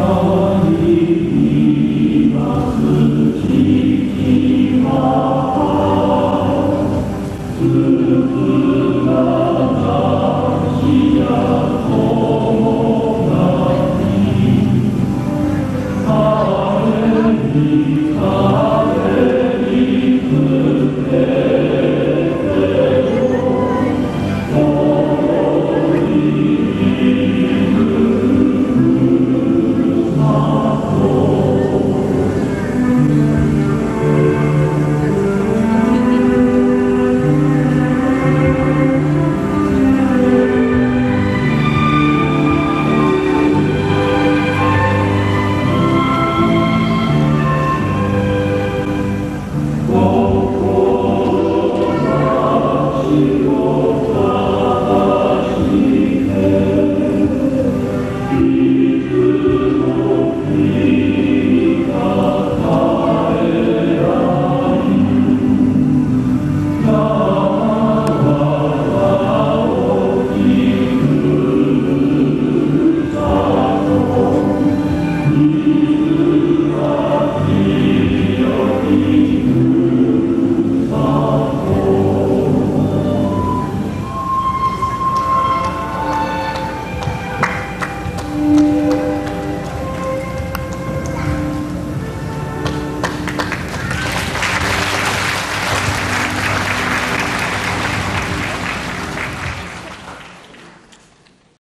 Oh.